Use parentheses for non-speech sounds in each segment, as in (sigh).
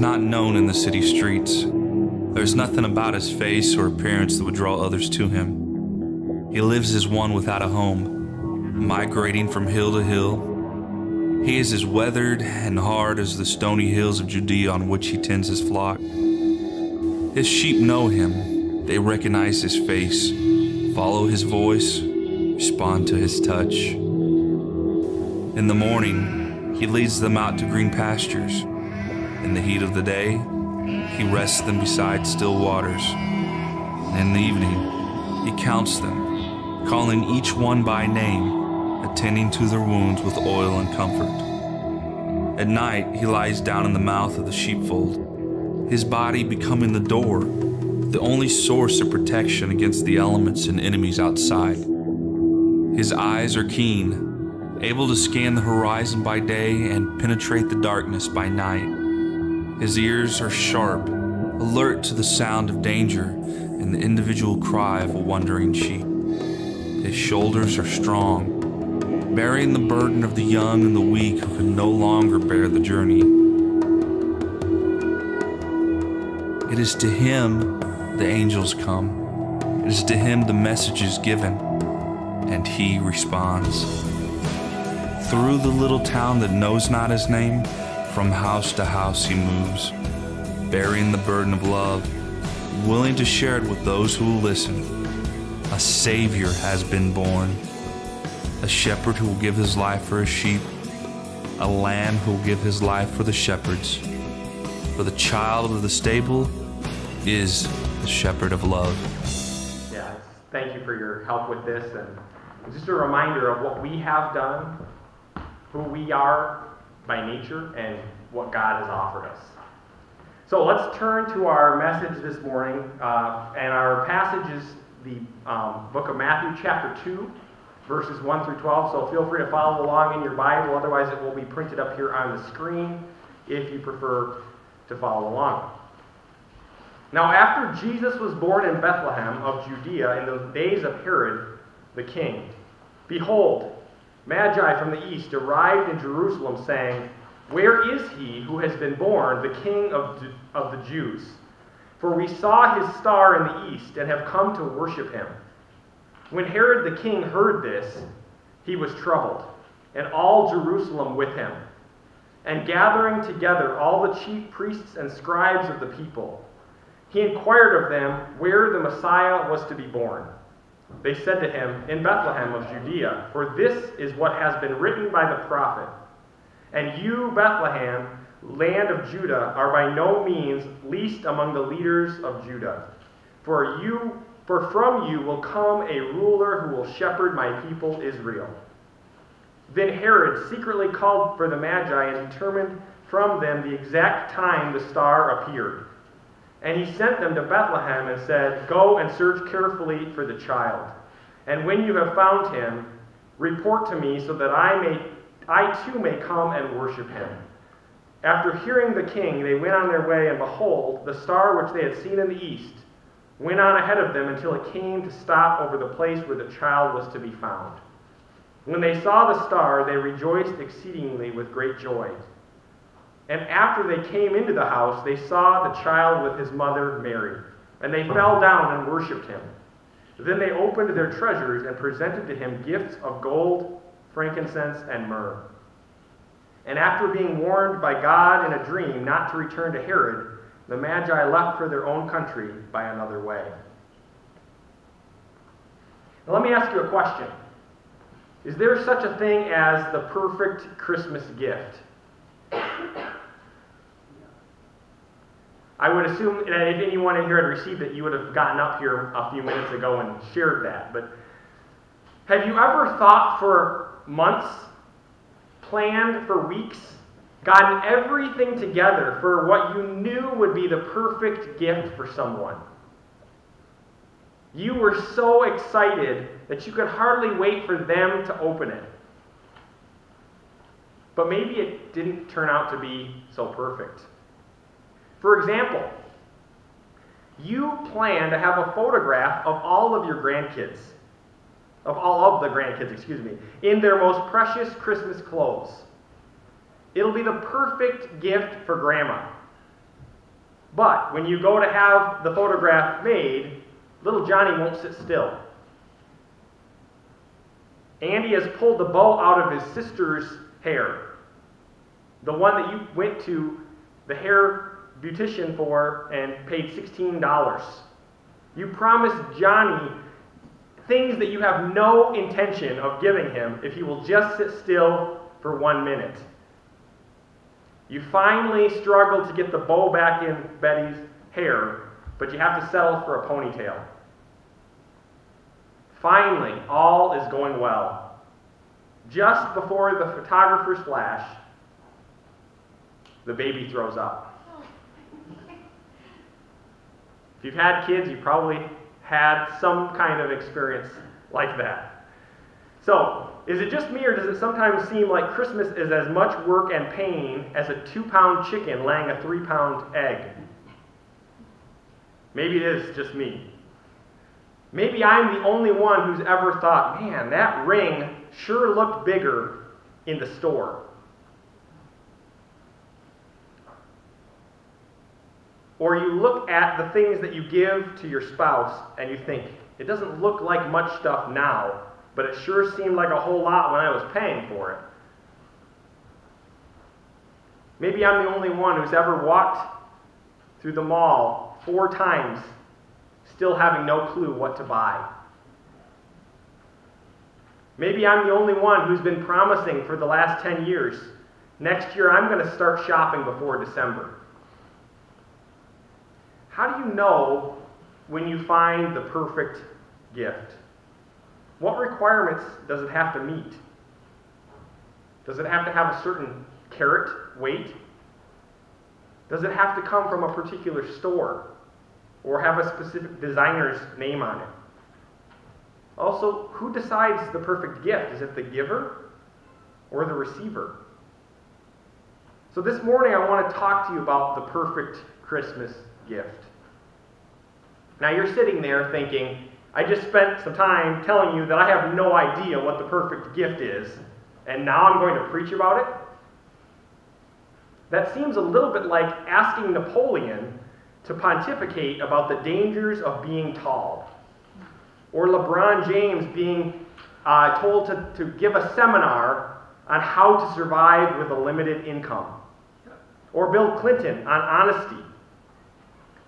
Not known in the city streets. There's nothing about his face or appearance that would draw others to him. He lives as one without a home, migrating from hill to hill. He is as weathered and hard as the stony hills of Judea on which he tends his flock. His sheep know him, they recognize his face, follow his voice, respond to his touch. In the morning, he leads them out to green pastures. In the heat of the day, he rests them beside still waters. In the evening, he counts them, calling each one by name, attending to their wounds with oil and comfort. At night, he lies down in the mouth of the sheepfold his body becoming the door, the only source of protection against the elements and enemies outside. His eyes are keen, able to scan the horizon by day and penetrate the darkness by night. His ears are sharp, alert to the sound of danger and the individual cry of a wandering sheep. His shoulders are strong, bearing the burden of the young and the weak who can no longer bear the journey. It is to him the angels come. It is to him the message is given, and he responds. Through the little town that knows not his name, from house to house he moves, bearing the burden of love, willing to share it with those who will listen. A Savior has been born, a shepherd who will give his life for his sheep, a lamb who will give his life for the shepherds. For the child of the stable is the shepherd of love. Yeah, thank you for your help with this. And just a reminder of what we have done, who we are by nature, and what God has offered us. So let's turn to our message this morning. Uh, and our passage is the um, book of Matthew, chapter 2, verses 1 through 12. So feel free to follow along in your Bible. Otherwise, it will be printed up here on the screen if you prefer to follow along. Now, after Jesus was born in Bethlehem of Judea in the days of Herod the king, behold, Magi from the east arrived in Jerusalem, saying, Where is he who has been born, the king of, of the Jews? For we saw his star in the east and have come to worship him. When Herod the king heard this, he was troubled, and all Jerusalem with him. And gathering together all the chief priests and scribes of the people, he inquired of them where the Messiah was to be born. They said to him, In Bethlehem of Judea, for this is what has been written by the prophet. And you, Bethlehem, land of Judah, are by no means least among the leaders of Judah. For you for from you will come a ruler who will shepherd my people Israel. Then Herod secretly called for the Magi and determined from them the exact time the star appeared. And he sent them to Bethlehem and said, Go and search carefully for the child. And when you have found him, report to me so that I may I too may come and worship him. After hearing the king, they went on their way, and behold, the star which they had seen in the east went on ahead of them until it came to stop over the place where the child was to be found. When they saw the star, they rejoiced exceedingly with great joy. And after they came into the house, they saw the child with his mother Mary, and they fell down and worshipped him. Then they opened their treasures and presented to him gifts of gold, frankincense, and myrrh. And after being warned by God in a dream not to return to Herod, the Magi left for their own country by another way. Now, let me ask you a question Is there such a thing as the perfect Christmas gift? I would assume that if anyone in here had received it, you would have gotten up here a few minutes ago and shared that. But have you ever thought for months, planned for weeks, gotten everything together for what you knew would be the perfect gift for someone? You were so excited that you could hardly wait for them to open it. But maybe it didn't turn out to be so perfect. For example, you plan to have a photograph of all of your grandkids, of all of the grandkids, excuse me, in their most precious Christmas clothes. It'll be the perfect gift for grandma. But when you go to have the photograph made, little Johnny won't sit still. Andy has pulled the bow out of his sister's hair. The one that you went to the hair beautician for and paid $16. You promised Johnny things that you have no intention of giving him if he will just sit still for one minute. You finally struggle to get the bow back in Betty's hair, but you have to settle for a ponytail. Finally, all is going well. Just before the photographer's flash, the baby throws up. If you've had kids, you probably had some kind of experience like that. So, is it just me, or does it sometimes seem like Christmas is as much work and pain as a two pound chicken laying a three pound egg? Maybe it is just me. Maybe I'm the only one who's ever thought, man, that ring sure looked bigger in the store. Or you look at the things that you give to your spouse and you think, it doesn't look like much stuff now, but it sure seemed like a whole lot when I was paying for it. Maybe I'm the only one who's ever walked through the mall four times still having no clue what to buy. Maybe I'm the only one who's been promising for the last 10 years next year I'm going to start shopping before December. How do you know when you find the perfect gift? What requirements does it have to meet? Does it have to have a certain carat weight? Does it have to come from a particular store or have a specific designer's name on it? Also, who decides the perfect gift? Is it the giver or the receiver? So, this morning I want to talk to you about the perfect Christmas gift. Now, you're sitting there thinking, I just spent some time telling you that I have no idea what the perfect gift is, and now I'm going to preach about it? That seems a little bit like asking Napoleon to pontificate about the dangers of being tall, or LeBron James being uh, told to, to give a seminar on how to survive with a limited income, or Bill Clinton on honesty.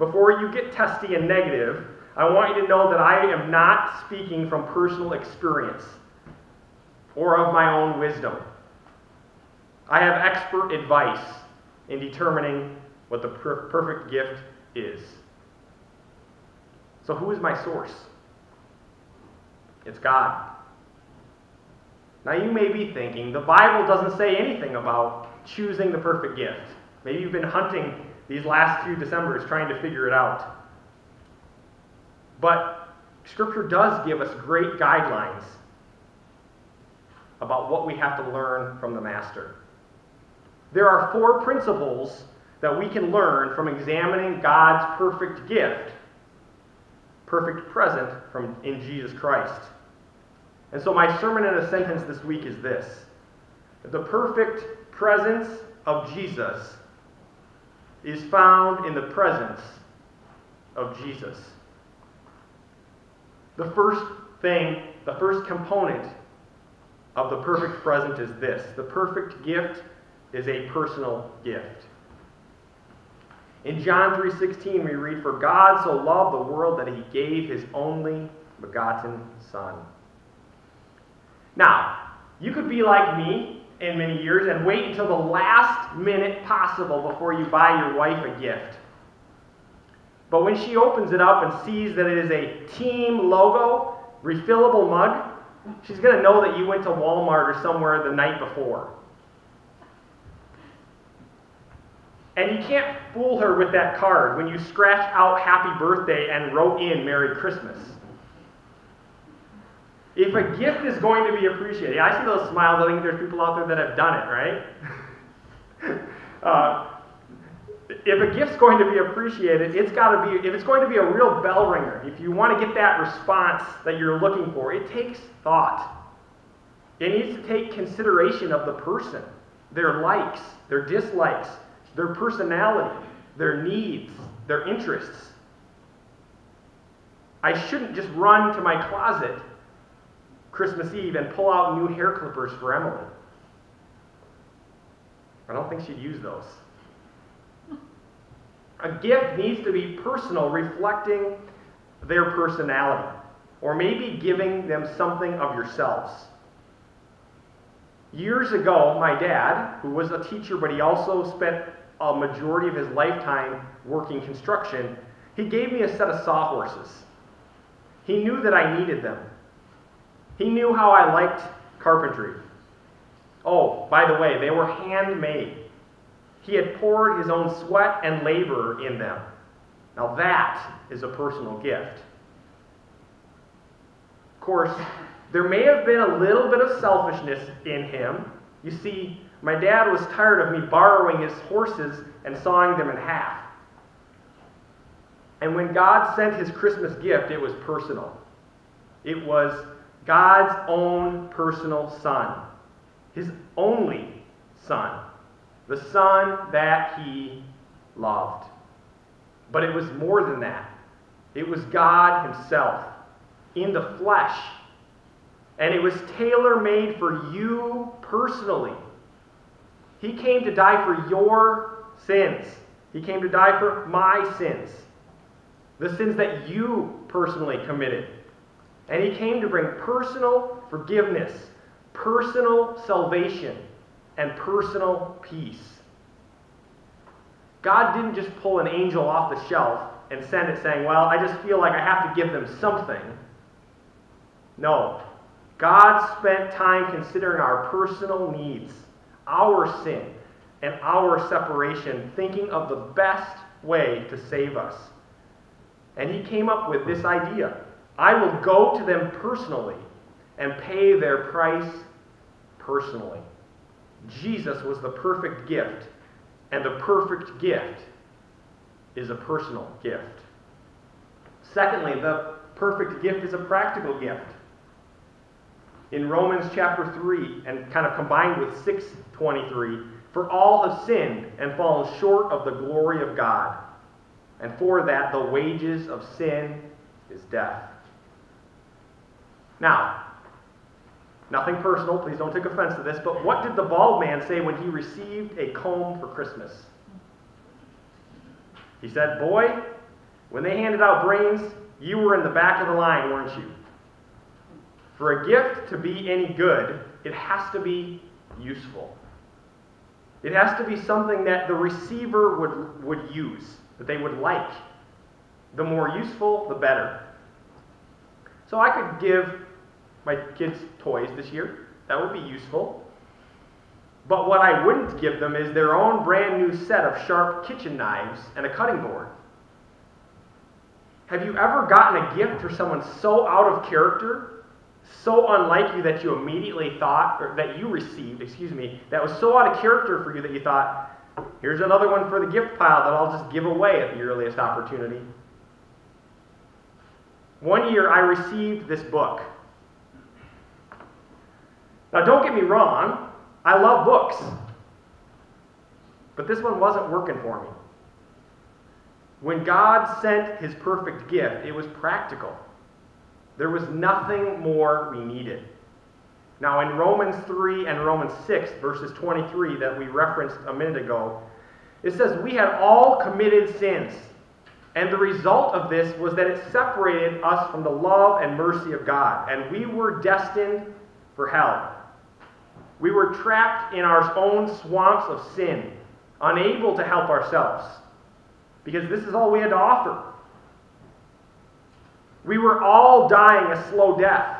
Before you get testy and negative, I want you to know that I am not speaking from personal experience or of my own wisdom. I have expert advice in determining what the per- perfect gift is. So, who is my source? It's God. Now, you may be thinking the Bible doesn't say anything about choosing the perfect gift. Maybe you've been hunting these last few Decembers trying to figure it out. But Scripture does give us great guidelines about what we have to learn from the Master. There are four principles that we can learn from examining God's perfect gift, perfect present from in Jesus Christ. And so my sermon in a sentence this week is this. The perfect presents of Jesus is found in the presence of Jesus. The first thing, the first component of the perfect present is this the perfect gift is a personal gift. In John 3:16 we read for God so loved the world that he gave his only begotten son. Now, you could be like me in many years and wait until the last minute possible before you buy your wife a gift. But when she opens it up and sees that it is a team logo, refillable mug, she's going to know that you went to Walmart or somewhere the night before. And you can't fool her with that card when you scratch out happy birthday and wrote in Merry Christmas. If a gift is going to be appreciated, I see those smiles. I think there's people out there that have done it, right? (laughs) uh, if a gift's going to be appreciated, it's got to be, if it's going to be a real bell ringer, if you want to get that response that you're looking for, it takes thought. It needs to take consideration of the person, their likes, their dislikes, their personality, their needs, their interests. I shouldn't just run to my closet Christmas Eve and pull out new hair clippers for Emily. I don't think she'd use those. A gift needs to be personal, reflecting their personality, or maybe giving them something of yourselves. Years ago, my dad, who was a teacher, but he also spent a majority of his lifetime working construction, he gave me a set of sawhorses. He knew that I needed them. He knew how I liked carpentry. Oh, by the way, they were handmade. He had poured his own sweat and labor in them. Now that is a personal gift. Of course, there may have been a little bit of selfishness in him. You see, my dad was tired of me borrowing his horses and sawing them in half. And when God sent his Christmas gift, it was personal. It was God's own personal son, his only son, the son that he loved. But it was more than that. It was God himself in the flesh. And it was tailor made for you personally. He came to die for your sins. He came to die for my sins. The sins that you personally committed. And he came to bring personal forgiveness, personal salvation, and personal peace. God didn't just pull an angel off the shelf and send it saying, Well, I just feel like I have to give them something. No. God spent time considering our personal needs, our sin, and our separation, thinking of the best way to save us. And he came up with this idea I will go to them personally and pay their price personally. Jesus was the perfect gift, and the perfect gift is a personal gift. Secondly, the perfect gift is a practical gift. In Romans chapter 3, and kind of combined with 623, for all have sinned and fallen short of the glory of God. And for that, the wages of sin is death. Now, nothing personal, please don't take offense to this, but what did the bald man say when he received a comb for Christmas? He said, Boy, when they handed out brains, you were in the back of the line, weren't you? For a gift to be any good, it has to be useful. It has to be something that the receiver would, would use, that they would like. The more useful, the better. So I could give my kids toys this year. That would be useful. But what I wouldn't give them is their own brand new set of sharp kitchen knives and a cutting board. Have you ever gotten a gift for someone so out of character, so unlike you that you immediately thought, or that you received, excuse me, that was so out of character for you that you thought, here's another one for the gift pile that I'll just give away at the earliest opportunity? One year I received this book. Now, don't get me wrong, I love books. But this one wasn't working for me. When God sent his perfect gift, it was practical. There was nothing more we needed. Now, in Romans 3 and Romans 6, verses 23 that we referenced a minute ago, it says, We had all committed sins. And the result of this was that it separated us from the love and mercy of God, and we were destined for hell. We were trapped in our own swamps of sin, unable to help ourselves, because this is all we had to offer. We were all dying a slow death.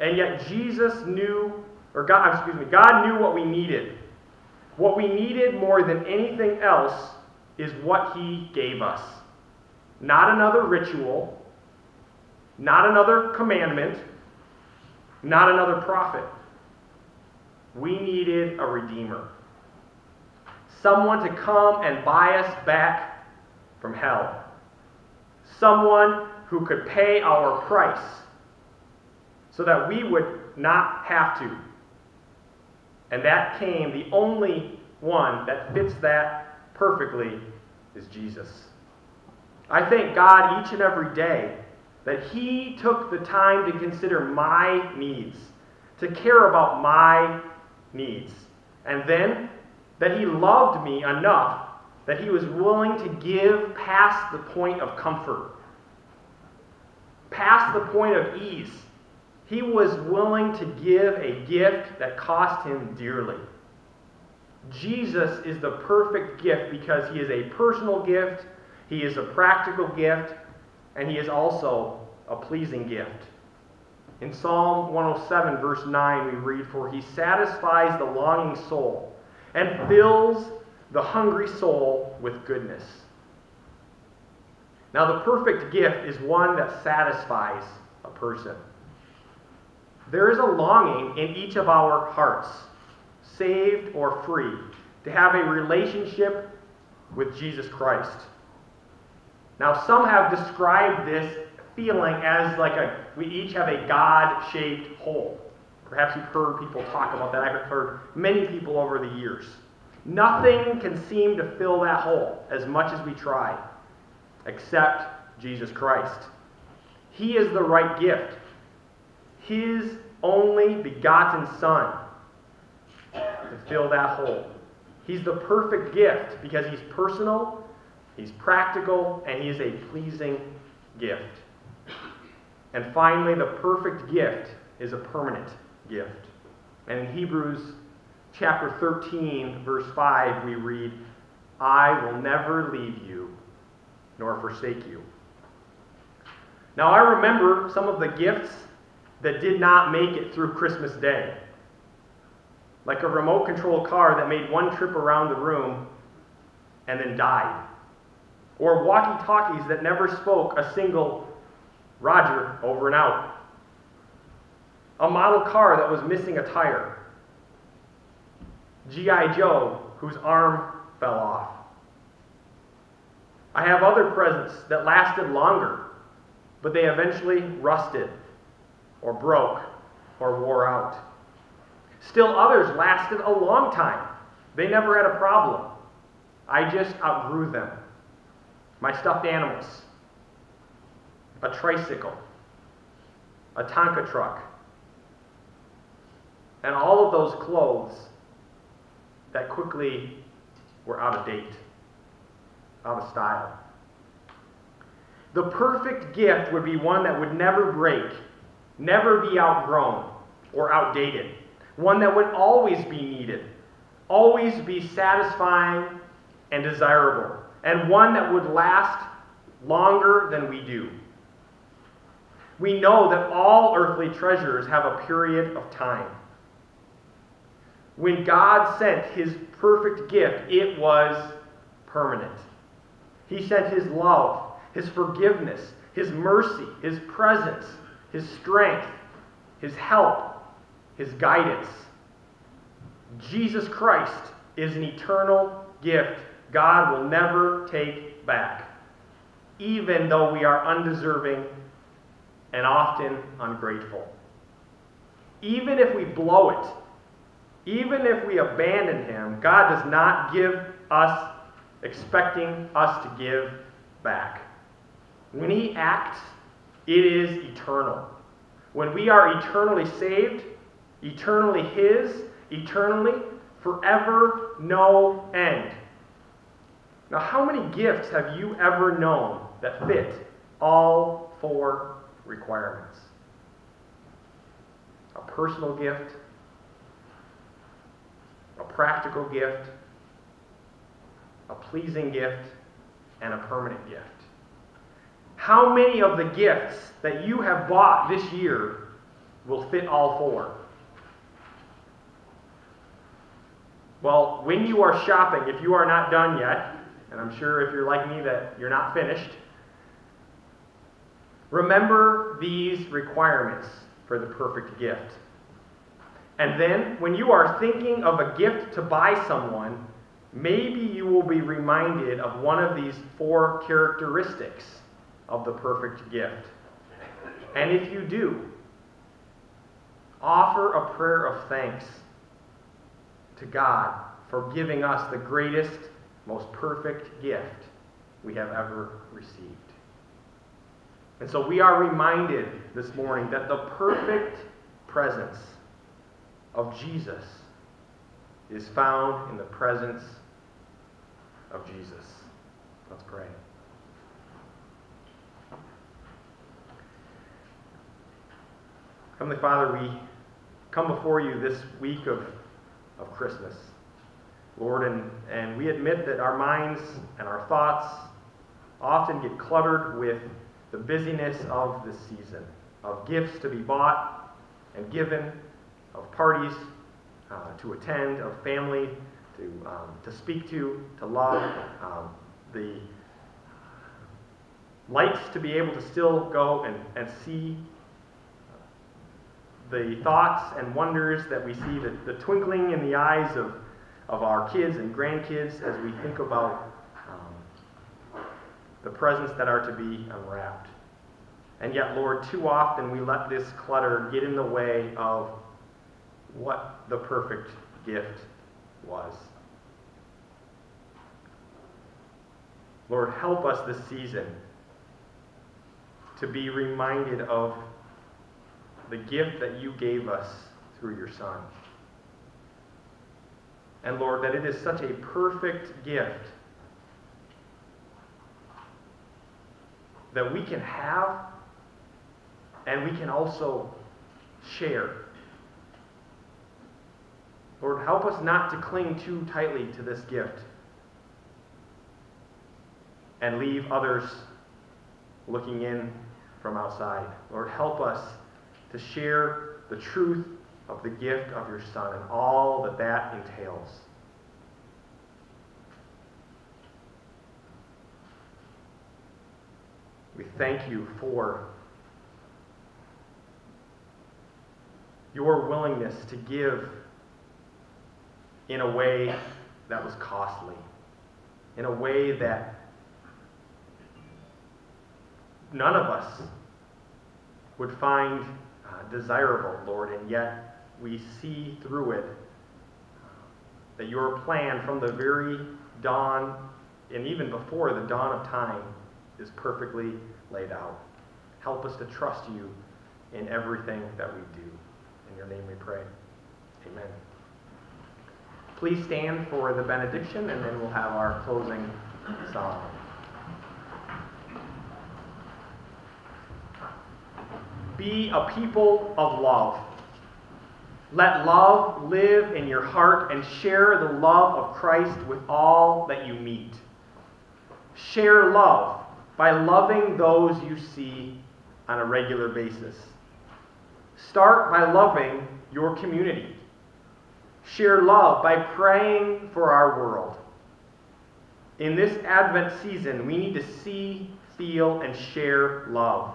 And yet Jesus knew, or God, excuse me, God knew what we needed. What we needed more than anything else is what He gave us. Not another ritual, not another commandment, not another prophet. We needed a Redeemer. Someone to come and buy us back from hell. Someone who could pay our price so that we would not have to. And that came, the only one that fits that perfectly is Jesus. I thank God each and every day that He took the time to consider my needs, to care about my needs, and then that He loved me enough that He was willing to give past the point of comfort, past the point of ease. He was willing to give a gift that cost Him dearly. Jesus is the perfect gift because He is a personal gift, He is a practical gift, and He is also a pleasing gift. In Psalm 107, verse 9, we read, For he satisfies the longing soul and fills the hungry soul with goodness. Now, the perfect gift is one that satisfies a person. There is a longing in each of our hearts, saved or free, to have a relationship with Jesus Christ. Now, some have described this feeling as like a, we each have a God shaped hole. Perhaps you've heard people talk about that. I've heard many people over the years. Nothing can seem to fill that hole as much as we try, except Jesus Christ. He is the right gift, His only begotten Son to fill that hole. He's the perfect gift because He's personal, He's practical, and He is a pleasing gift. And finally, the perfect gift is a permanent gift. And in Hebrews chapter 13, verse 5, we read, I will never leave you nor forsake you. Now, I remember some of the gifts that did not make it through Christmas Day. Like a remote control car that made one trip around the room and then died. Or walkie talkies that never spoke a single Roger, over and out. A model car that was missing a tire. G.I. Joe, whose arm fell off. I have other presents that lasted longer, but they eventually rusted, or broke, or wore out. Still others lasted a long time. They never had a problem. I just outgrew them. My stuffed animals a tricycle, a Tonka truck, and all of those clothes that quickly were out of date, out of style. The perfect gift would be one that would never break, never be outgrown or outdated, one that would always be needed, always be satisfying and desirable, and one that would last longer than we do we know that all earthly treasures have a period of time. When God sent his perfect gift, it was permanent. He sent his love, his forgiveness, his mercy, his presence, his strength, his help, his guidance. Jesus Christ is an eternal gift God will never take back, even though we are undeserving and often ungrateful. Even if we blow it, even if we abandon Him, God does not give us expecting us to give back. When He acts, it is eternal. When we are eternally saved, eternally His, eternally, forever, no end. Now, how many gifts have you ever known that fit all four requirements a personal gift, a practical gift, a pleasing gift, and a permanent gift. How many of the gifts that you have bought this year will fit all four? Well, when you are shopping, if you are not done yet, and I'm sure if you're like me that you're not finished, Remember these requirements for the perfect gift. And then, when you are thinking of a gift to buy someone, maybe you will be reminded of one of these four characteristics of the perfect gift. And if you do, offer a prayer of thanks to God for giving us the greatest, most perfect gift we have ever received. And so we are reminded this morning that the perfect presents of Jesus is found in the presence of Jesus. Let's pray. Heavenly Father, we come before you this week of, of Christmas. Lord, and, and we admit that our minds and our thoughts often get cluttered with the busyness of the season, of gifts to be bought and given, of parties uh, to attend, of family to, um, to speak to, to love, um, the lights to be able to still go and, and see the thoughts and wonders that we see, the, the twinkling in the eyes of, of our kids and grandkids as we think about the presents that are to be unwrapped. And yet, Lord, too often we let this clutter get in the way of what the perfect gift was. Lord, help us this season to be reminded of the gift that you gave us through your Son. And Lord, that it is such a perfect gift that we can have and we can also share. Lord, help us not to cling too tightly to this gift and leave others looking in from outside. Lord, help us to share the truth of the gift of your Son and all that that entails. We thank you for your willingness to give in a way that was costly, in a way that none of us would find uh, desirable, Lord, and yet we see through it that your plan from the very dawn, and even before the dawn of time, is perfectly laid out. Help us to trust you in everything that we do. In your name we pray. Amen. Please stand for the benediction, and then we'll have our closing song. Be a people of love. Let love live in your heart and share the love of Christ with all that you meet. Share love by loving those you see on a regular basis. Start by loving your community. Share love by praying for our world. In this Advent season, we need to see, feel, and share love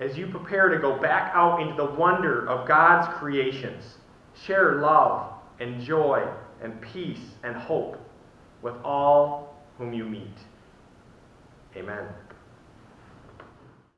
as you prepare to go back out into the wonder of God's creations. Share love and joy and peace and hope with all whom you meet. Amen.